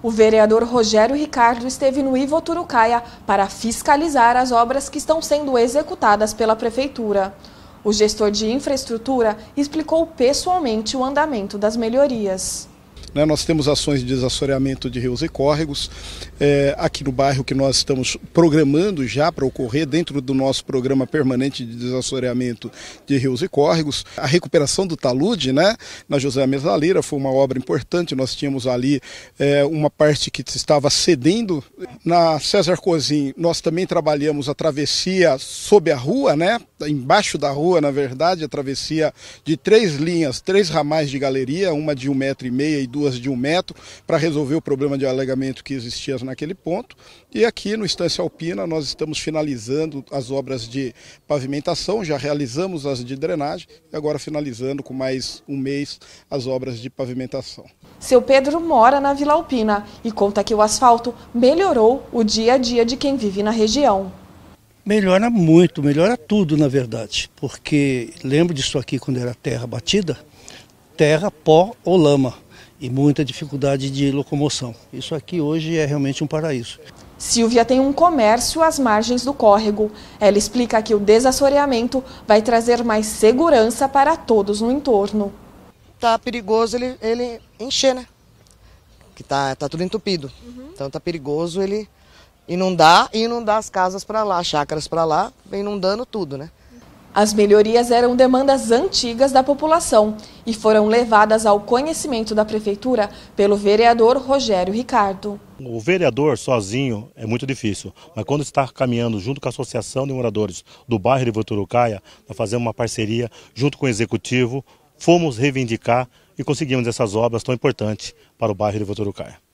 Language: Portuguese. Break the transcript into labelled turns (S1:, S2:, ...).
S1: O vereador Rogério Ricardo esteve no Ivo Turucaia para fiscalizar as obras que estão sendo executadas pela prefeitura. O gestor de infraestrutura explicou pessoalmente o andamento das melhorias.
S2: Né? Nós temos ações de desassoreamento de rios e córregos é, aqui no bairro que nós estamos programando já para ocorrer dentro do nosso programa permanente de desassoreamento de rios e córregos. A recuperação do talude né, na José Mesaleira foi uma obra importante. Nós tínhamos ali é, uma parte que estava cedendo. Na César Cozin, nós também trabalhamos a travessia sob a rua, né, embaixo da rua, na verdade, a travessia de três linhas, três ramais de galeria, uma de um metro e meio e duas duas de um metro para resolver o problema de alagamento que existia naquele ponto. E aqui no Estância Alpina nós estamos finalizando as obras de pavimentação, já realizamos as de drenagem e agora finalizando com mais um mês as obras de pavimentação.
S1: Seu Pedro mora na Vila Alpina e conta que o asfalto melhorou o dia a dia de quem vive na região.
S3: Melhora muito, melhora tudo na verdade, porque lembro disso aqui quando era terra batida, terra, pó ou lama e muita dificuldade de locomoção. Isso aqui hoje é realmente um paraíso.
S1: Silvia tem um comércio às margens do córrego. Ela explica que o desassoreamento vai trazer mais segurança para todos no entorno.
S4: Tá perigoso ele, ele encher, né? Que tá, tá tudo entupido. Uhum. Então tá perigoso ele inundar e inundar as casas para lá, chácaras para lá, vem inundando tudo, né?
S1: As melhorias eram demandas antigas da população e foram levadas ao conhecimento da Prefeitura pelo vereador Rogério Ricardo.
S5: O vereador sozinho é muito difícil, mas quando está caminhando junto com a Associação de Moradores do bairro de Voturucaia, nós fazemos uma parceria junto com o Executivo, fomos reivindicar e conseguimos essas obras tão importantes para o bairro de Voturucaia.